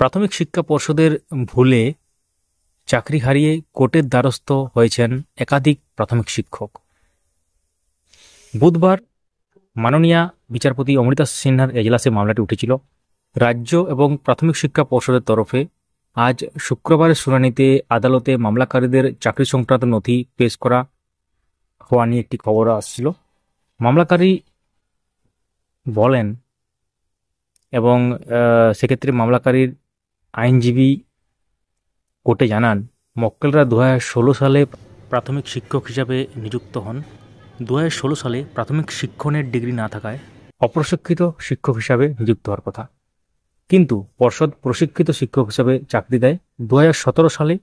প্রাথমিক শিক্ষা পর্ষদের ভুলে চাকরি হারিয়ে কোর্টের দ্বারস্থ হয়েছেন একাধিক প্রাথমিক শিক্ষক। বুধবার মাননীয়া বিচারপতি অমৃতা সিনহার এজলাসে মামলাটি উঠেছিল। রাজ্য এবং প্রাথমিক শিক্ষা পর্ষদের তরফে আজ শুক্রবারের শুনানিতে আদালতে মামলাকারীদের চাকরি সংক্রান্ত নথি পেশ করা হওয়া নিয়ে একটি খবর আসছিল। মামলাকারী বলেন এবং সেক্ষেত্রে মামলাকারীর আইনজীবী কোর্টে জানান, মক্কেলরা দু সালে প্রাথমিক শিক্ষক হিসাবে নিযুক্ত হন। দু সালে প্রাথমিক শিক্ষণের ডিগ্রি না থাকায় অপ্রশিক্ষিত শিক্ষক হিসাবে নিযুক্ত হওয়ার কথা। কিন্তু পর্ষদ প্রশিক্ষিত শিক্ষক হিসাবে চাকরি দেয়। দু সালে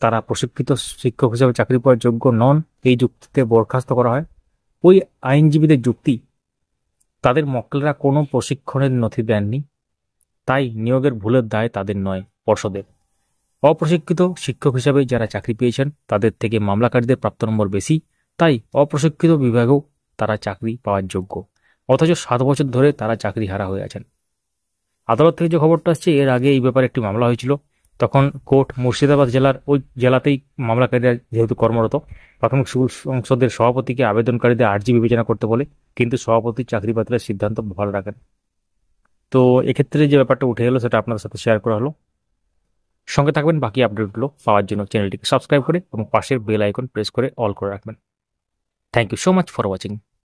তারা প্রশিক্ষিত শিক্ষক হিসাবে চাকরি পাওয়ার যোগ্য নন। এই যুক্তিতে বরখাস্ত করা হয়। ওই আইনজীবীদের যুক্তি, তাদের মক্কেলরা কোনো প্রশিক্ষণের নথি দেননি। তাই নিয়োগের ভুলের দায় তাদের নয়, পর্ষদের। অপ্রশিক্ষিত শিক্ষক হিসাবে যারা চাকরি পেয়েছেন, তাদের থেকে মামলাকারীদের প্রাপ্ত নম্বর বেশি, তাই অপ্রশিক্ষিত বিভাগেও তারা চাকরি পাওয়ার যোগ্য। অথচ সাত বছর ধরে তারা চাকরি হারা হয়ে আছেন। আদালত থেকে যে খবরটা আসছে, এর আগে এই ব্যাপারে একটি মামলা হয়েছিল। তখন কোর্ট মুর্শিদাবাদ জেলার ওই জেলাতেই মামলাকারীরা যেহেতু কর্মরত, প্রাথমিক সংসদের সভাপতিকে আবেদনকারীদের আর্জি বিবেচনা করতে বলে, কিন্তু সভাপতি চাকরি বাতিলের সিদ্ধান্ত ভালো রাখেন। তো এক্ষেত্রে যে ব্যাপারটা উঠে এলো সেটা আপনাদের সাথে শেয়ার করা হলো। সঙ্গে থাকবেন, বাকি আপডেটগুলো পাওয়ার জন্য চ্যানেলটিকে সাবস্ক্রাইব করে এবং পাশের বেল আইকন প্রেস করে অল করে রাখবেন। Thank you so much for watching